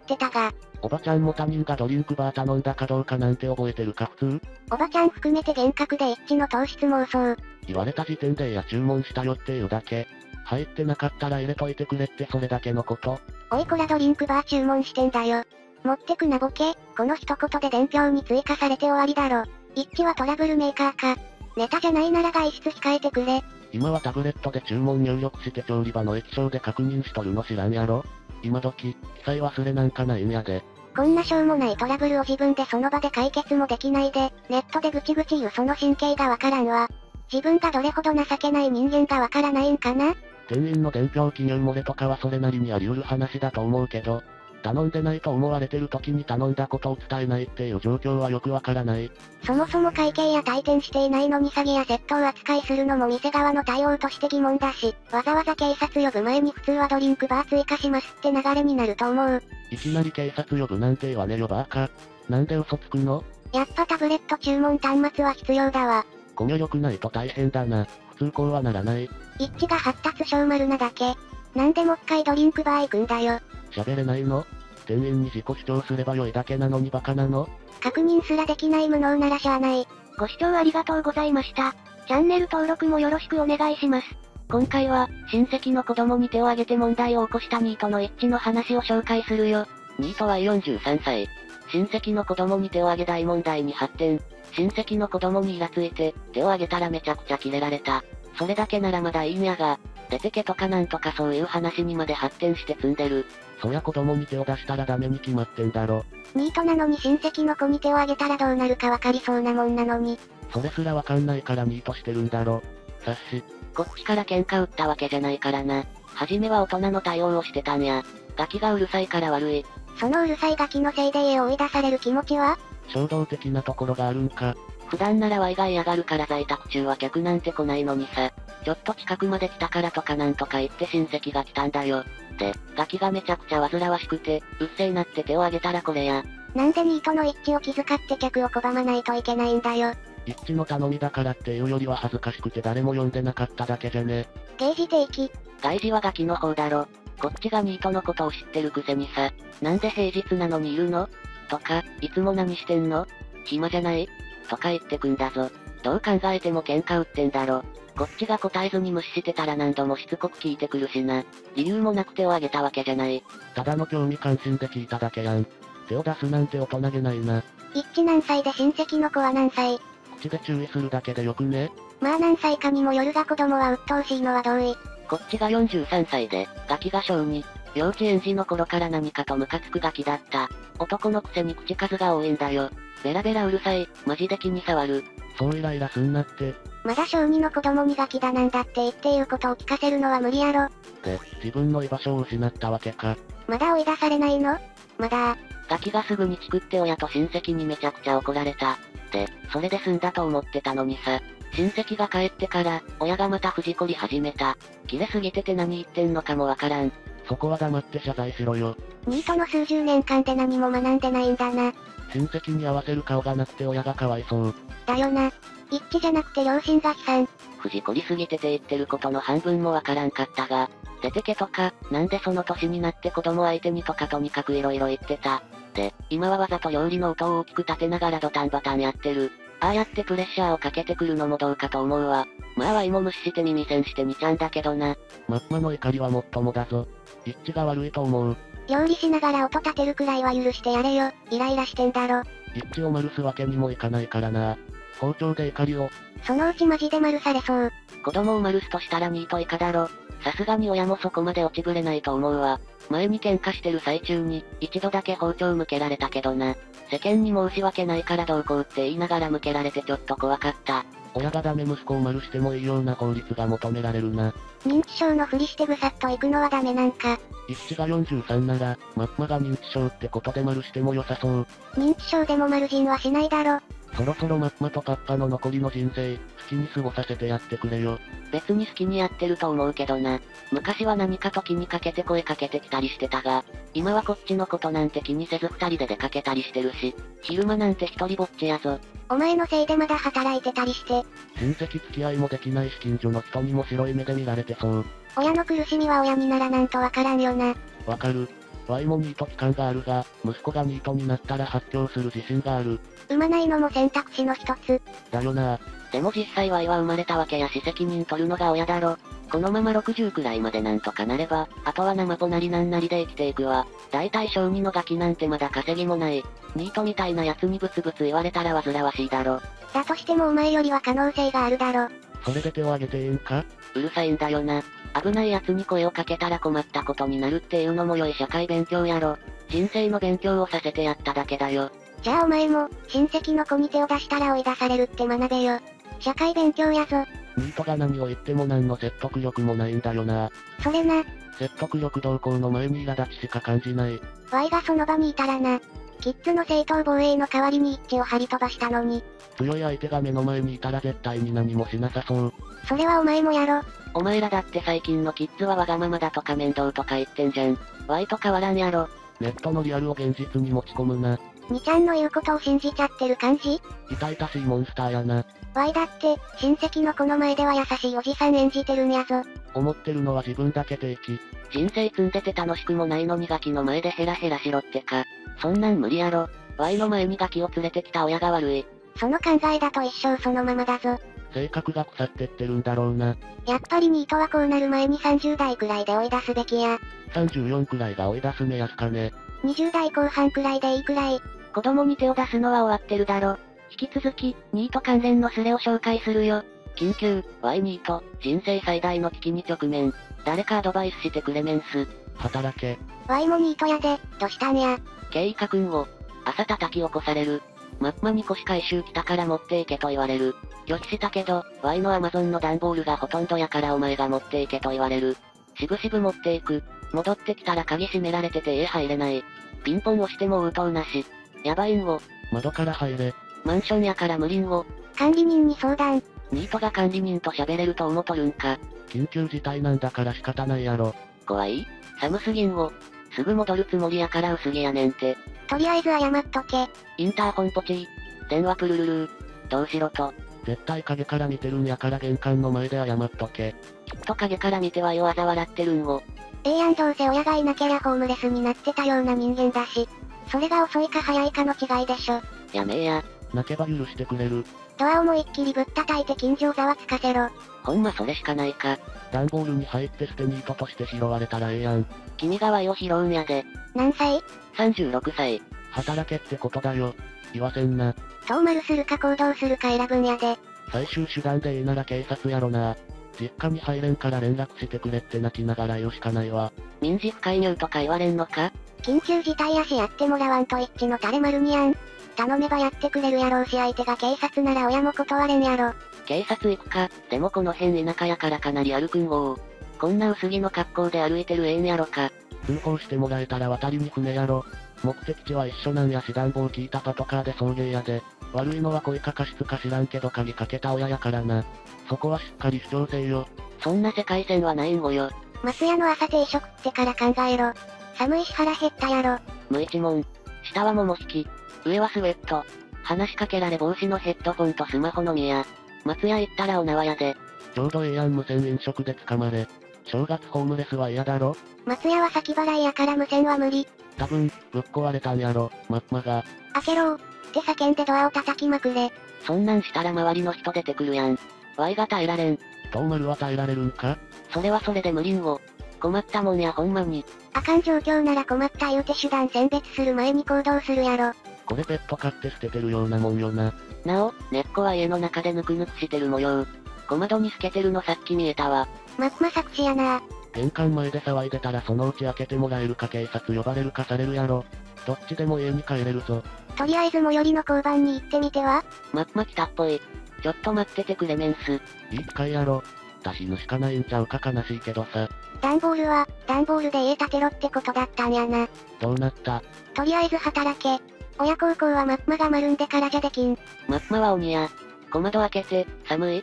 てたが、おばちゃんも他人がドリンクバー頼んだかどうかなんて覚えてるか普通？おばちゃん含めて幻覚で一致の糖質妄想。言われた時点でいや注文したよっていうだけ。入ってなかったら入れといてくれってそれだけのこと。おいこらドリンクバー注文してんだよ。持ってくなボケ、この一言で伝票に追加されて終わりだろ。一致はトラブルメーカーか。ネタじゃないなら外出控えてくれ。今はタブレットで注文入力して調理場の液晶で確認しとるの知らんやろ今時、記載忘れなんかないんやで。こんなしょうもないトラブルを自分でその場で解決もできないで、ネットでぐちぐち言うその神経がわからんわ。自分がどれほど情けない人間がわからないんかな店員の伝票記入漏れとかはそれなりにあり得る話だと思うけど、頼んでないと思われてる時に頼んだことを伝えないっていう状況はよくわからない。そもそも会計や退店していないのに詐欺や窃盗扱いするのも店側の対応として疑問だし、わざわざ警察呼ぶ前に普通はドリンクバー追加しますって流れになると思う。いきなり警察呼ぶなんて言わねよバーカ。なんで嘘つくの？やっぱタブレット注文端末は必要だわ。コミュ力ないと大変だな。普通こうはならない。一致が発達小丸なだけ。なんでもっかいドリンクバー行くんだよ。喋れないの？店員に自己主張すれば良いだけなのにバカなの？確認すらできない無能ならしゃあない。ご視聴ありがとうございました。チャンネル登録もよろしくお願いします。今回は、親戚の子供に手を挙げて問題を起こしたニートの一致の話を紹介するよ。ニートは43歳。親戚の子供に手を挙げ大問題に発展。親戚の子供にイラついて、手を挙げたらめちゃくちゃキレられた。それだけならまだいいんやが、出てけとかなんとかそういう話にまで発展して積んでる。そりゃ子供に手を出したらダメに決まってんだろ。ニートなのに親戚の子に手を挙げたらどうなるかわかりそうなもんなのに。それすらわかんないからニートしてるんだろ。察し。こっちから喧嘩売ったわけじゃないからな。はじめは大人の対応をしてたんや。ガキがうるさいから悪い。そのうるさいガキのせいで家を追い出される気持ちは？衝動的なところがあるんか。普段なら Y が嫌がるから在宅中は客なんて来ないのにさ。ちょっと近くまで来たからとかなんとか言って親戚が来たんだよ。で、ガキがめちゃくちゃ煩わしくて、うっせいなって手を挙げたらこれや。なんでニートの一致を気遣って客を拒まないといけないんだよ。一致の頼みだからっていうよりは恥ずかしくて誰も呼んでなかっただけじゃね。刑事定期。外事はガキの方だろ。こっちがニートのことを知ってるくせにさ、なんで平日なのにいるの？とか、いつも何してんの？暇じゃない？とか言ってくんだぞ。どう考えても喧嘩売ってんだろ。こっちが答えずに無視してたら何度もしつこく聞いてくるしな。理由もなく手を挙げたわけじゃない。ただの興味関心で聞いただけやん。手を出すなんて大人げないな。一致何歳で親戚の子は何歳？口で注意するだけでよくね？まあ何歳かにもよるが子供は鬱陶しいのは同意。こっちが43歳で、ガキが小2。幼稚園児の頃から何かとムカつくガキだった。男のくせに口数が多いんだよ。ベラベラうるさい、マジで気に障る。そうイライラすんなって。まだ小2の子供にガキだなんだって言っていうことを聞かせるのは無理やろ。で、自分の居場所を失ったわけか。まだ追い出されないの？まだガキがすぐにチクって親と親戚にめちゃくちゃ怒られた。で、それで済んだと思ってたのにさ。親戚が帰ってから、親がまた藤こり始めた。切れすぎてて何言ってんのかもわからん。そこは黙って謝罪しろよ。ニートの数十年間で何も学んでないんだな。親戚に合わせる顔がなくて親がかわいそう。だよな。一致じゃなくて両親が悲惨。藤こりすぎてて言ってることの半分もわからんかったが、出てけとか、なんでその年になって子供相手にとかとにかく色々言ってた。で、今はわざと料理の音を大きく立てながらドタンバタンやってる。ああやってプレッシャーをかけてくるのもどうかと思うわ。まあワイも無視して耳栓してみちゃんだけどな。マッマの怒りはもっともだぞ。一致が悪いと思う。料理しながら音立てるくらいは許してやれよ。イライラしてんだろ。一致を丸すわけにもいかないからな。包丁で怒りを。そのうちマジで丸されそう。子供を丸すとしたらニート以下だろ。さすがに親もそこまで落ちぶれないと思うわ。前に喧嘩してる最中に、一度だけ包丁向けられたけどな。世間に申し訳ないからどうこうって言いながら向けられてちょっと怖かった。親がダメ息子を丸してもいいような法律が求められるな。認知症のふりしてぐさっと行くのはダメなんか。一致が43なら、マッマが認知症ってことで丸しても良さそう。認知症でも丸人はしないだろ。そろそろマッマとパッパの残りの人生、好きに過ごさせてやってくれよ。別に好きにやってると思うけどな。昔は何かと気にかけて声かけてきたりしてたが、今はこっちのことなんて気にせず二人で出かけたりしてるし、昼間なんて一人ぼっちやぞ。お前のせいでまだ働いてたりして、親戚付き合いもできないし近所の人にも白い目で見られてそう。親の苦しみは親にならなんとわからんよな。わかる。ワイもニート期間があるが、息子がニートになったら発狂する自信がある。産まないのも選択肢の一つ。だよなでも実際ワイは生まれたわけやし責任取るのが親だろ。このまま60くらいまでなんとかなれば、あとは生子なりなんなりで生きていくわ。大体小児のガキなんてまだ稼ぎもない。ニートみたいな奴にブツブツ言われたら煩わしいだろ。だとしてもお前よりは可能性があるだろ。それで手を挙げてええんか？うるさいんだよな。危ない奴に声をかけたら困ったことになるっていうのも良い社会勉強やろ。人生の勉強をさせてやっただけだよ。じゃあお前も、親戚の子に手を出したら追い出されるって学べよ。社会勉強やぞ。ニートが何を言っても何の説得力もないんだよなそれな、説得力動向の前に苛立ちしか感じない。Y がその場にいたらな。キッズの正当防衛の代わりに一致を張り飛ばしたのに。強い相手が目の前にいたら絶対に何もしなさそう。それはお前もやろ。お前らだって最近のキッズはわがままだとか面倒とか言ってんじゃん。ワイと変わらんやろ。ネットのリアルを現実に持ち込むな。にちゃんの言うことを信じちゃってる感じ？痛々しいモンスターやな。?Y だって、親戚の子の前では優しいおじさん演じてるんやぞ。思ってるのは自分だけ定期。人生積んでて楽しくもないのにガキの前でヘラヘラしろってか。そんなん無理やろ。ワイの前にガキを連れてきた親が悪い。その考えだと一生そのままだぞ。性格が腐ってってるんだろうな。やっぱりニートはこうなる前に30代くらいで追い出すべきや。34くらいが追い出す目安かね。20代後半くらいでいいくらい。子供に手を出すのは終わってるだろ。引き続き、ニート関連のスレを紹介するよ。緊急、ワイニート、人生最大の危機に直面。誰かアドバイスしてくれメンス。働け。Y もニートやで、どしたんや。ケイカ君を、朝叩き起こされる。マッマに腰回収来たから持っていけと言われる。拒否したけど、ワイのアマゾンの段ボールがほとんどやからお前が持っていけと言われる。しぶしぶ持っていく。戻ってきたら鍵閉められてて家入れない。ピンポン押しても応答なし。やばいんを。窓から入れ。マンションやから無理んを。管理人に相談。ニートが管理人と喋れると思っとるんか。緊急事態なんだから仕方ないやろ。怖い？寒すぎんを。すぐ戻るつもりやから薄着やねんて。とりあえず謝っとけ。インターホンポチー。電話プルルルー。どうしろと。絶対影から見てるんやから玄関の前で謝っとけ。きっと影から見ては弱ざ笑ってるんを。ええやんどうせ親がいなきゃやホームレスになってたような人間だし。それが遅いか早いかの違いでしょ。やめえや。泣けば許してくれる。ドア思いっきりぶったたいて近所をざわつかせろ。ほんまそれしかないか。段ボールに入って捨てニートとして拾われたらええやん。君がワイを拾うんやで。何歳？36歳。働けってことだよ。言わせんな。遠丸するか行動するか選ぶんやで。最終手段でええなら警察やろな。実家に入れんから連絡してくれって泣きながら言うしかないわ。民事不介入とか言われんのか？緊急事態やしやってもらわんと一致の垂れ丸にやん。頼めばやってくれるやろうし相手が警察なら親も断れんやろ。警察行くか。でもこの辺田舎やからかなり歩くんおう。こんな薄着の格好で歩いてるええんやろか。通報してもらえたら渡りに船やろ。目的地は一緒なんやし暖房聞いたパトカーで送迎やで。悪いのは恋か過失か知らんけど鍵かけた親やからな。そこはしっかり主張せよ。そんな世界線はないんごよ。マスヤの朝定食ってから考えろ。寒いし腹減ったやろ。無一文。下は桃引き。上はスウェット。話しかけられ帽子のヘッドフォンとスマホのみや。松屋行ったらお縄やで。ちょうどええやん無線飲食で捕まれ。正月ホームレスは嫌だろ？松屋は先払いやから無線は無理。多分、ぶっ壊れたんやろ、マッマが。開けろー。って叫んでドアを叩きまくれ。そんなんしたら周りの人出てくるやん。ワイが耐えられん。遠丸は耐えられるんか？それはそれで無理んを。困ったもんやほんまに。あかん状況なら困った言うて手段選別する前に行動するやろ。これペット飼って捨ててるようなもんよな。なお、根っこは家の中でぬくぬくしてる模様。小窓に透けてるのさっき見えたわ。マッマ作詞やな玄関前で騒いでたらそのうち開けてもらえるか警察呼ばれるかされるやろ。どっちでも家に帰れるぞ。とりあえず最寄りの交番に行ってみてはマッマ来たっぽい。ちょっと待っててくれメンス。いい機会やろ。出しぬしかないんちゃうか悲しいけどさ。段ボールは、段ボールで家建てろってことだったんやな。どうなった？とりあえず働け。親孝行はマッマが丸んでからじゃできん。マッマは鬼や。小窓開けて、寒い？っ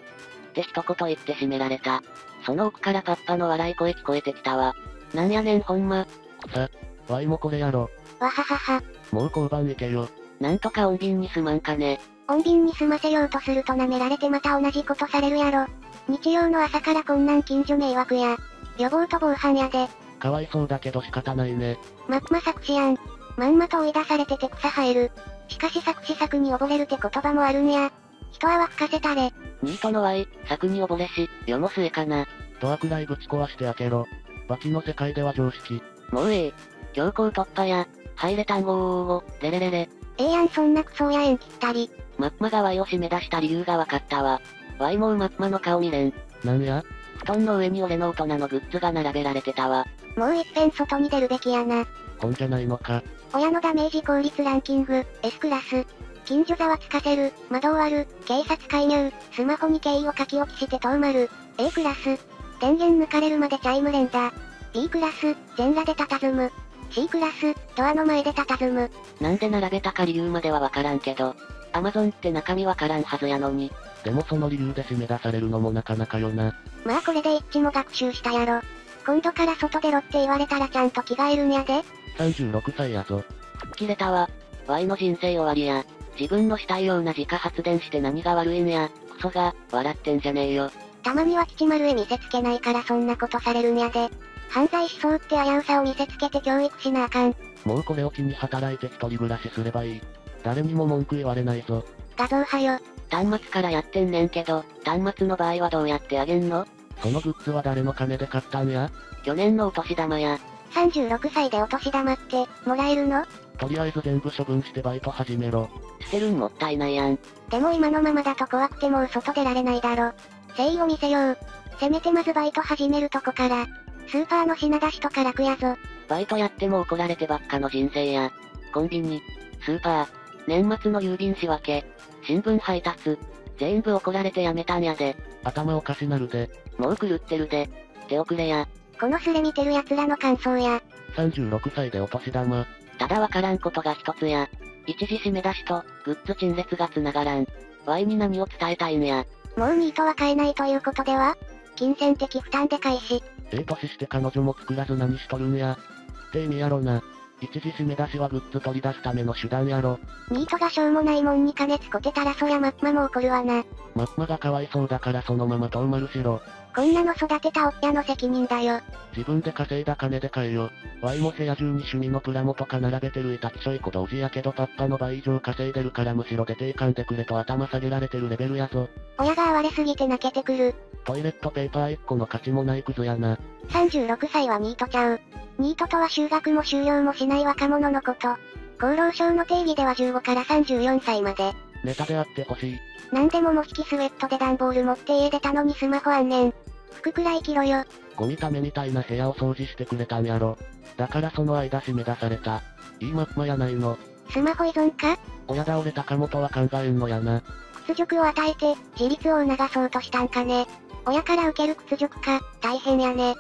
て一言言って閉められた。その奥からパッパの笑い声聞こえてきたわ。なんやねんほんま。さ、ワイもこれやろ。わははは。もう交番行けよ。なんとか穏便にすまんかね。穏便に済ませようとすると舐められてまた同じことされるやろ。日曜の朝からこんなん近所迷惑や。予防と防犯やで。かわいそうだけど仕方ないね。マッマ作詞やん。まんまと追い出されてて草生える。しかし作詞作に溺れるって言葉もあるんや。人は吹かせたれ。ニートの Y、策に溺れし、世の末かな。ドアくらいぶち壊して開けろ。バチの世界では常識。もうええ。強行突破や、入れたんごーレレレレ。ええやんそんなクソや縁切ったり。マッマが Y を締め出した理由がわかったわ。Y もうマッマの顔見れん。なんや？布団の上に俺の大人のグッズが並べられてたわ。もう一遍外に出るべきやな。本じゃないのか。親のダメージ効率ランキング、S クラス。近所ざわつかせる、窓を割る、警察介入、スマホに経緯を書き置きして遠まる。A クラス。電源抜かれるまでチャイム連打。B クラス、全裸で佇む。C クラス、ドアの前で佇む。なんで並べたか理由まではわからんけど。アマゾンって中身わからんはずやのに。でもその理由で締め出されるのもなかなかよな。まあこれで一致も学習したやろ。今度から外出ろって言われたらちゃんと着替えるんやで。36歳やぞ。吹っ切れたわ。Y の人生終わりや。自分のしたいような自家発電して何が悪いんや。クソが、笑ってんじゃねえよ。たまには父丸へ見せつけないからそんなことされるんやで。犯罪しそうって危うさを見せつけて教育しなあかん。もうこれを機に働いて一人暮らしすればいい。誰にも文句言われないぞ。画像派よ。端末からやってんねんけど、端末の場合はどうやってあげんの？そのグッズは誰の金で買ったんや？去年のお年玉や。36歳でお年玉って、もらえるの？とりあえず全部処分してバイト始めろ。捨てるんもったいないやん。でも今のままだと怖くてもう外出られないだろ。誠意を見せよう。せめてまずバイト始めるとこから。スーパーの品出しとか楽やぞ。バイトやっても怒られてばっかの人生や。コンビニ、スーパー、年末の郵便仕分け、新聞配達、全部怒られてやめたんやで。頭おかしなるで。もう狂ってるで。手遅れや。このスレ見てる奴らの感想や。36歳でお年玉。ただわからんことが一つや。一時締め出しと、グッズ陳列が繋がらん。Y に何を伝えたいんや。もうニートは買えないということでは？金銭的負担で開始。ええ年して彼女も作らず何しとるんや。って意味やろな。一時締め出しはグッズ取り出すための手段やろ。ニートがしょうもないもんに金つこてたらそりゃマッマも怒るわな。マッマがかわいそうだからそのまま遠丸しろ。こんなの育てた親の責任だよ。自分で稼いだ金で買えよ。ワイも部屋中に趣味のプラモとか並べてるいたきしょい子同時やけどパッパの倍以上稼いでるからむしろ出ていかんでくれと頭下げられてるレベルやぞ。親が哀れすぎて泣けてくる。トイレットペーパー1個の価値もないクズやな。36歳はニートちゃう。ニートとは就学も就業もしない若者のこと。厚労省の定義では15から34歳まで。ネタであってほしい。なんでもも引きスウェットで段ボール持って家出たのにスマホあんねん。服くらい着ろよ。ゴミためみたいな部屋を掃除してくれたんやろ。だからその間締め出された。いいマッマやないの。スマホ依存か？親倒れたかもとは考えんのやな。屈辱を与えて、自立を促そうとしたんかね。親から受ける屈辱か、大変やね。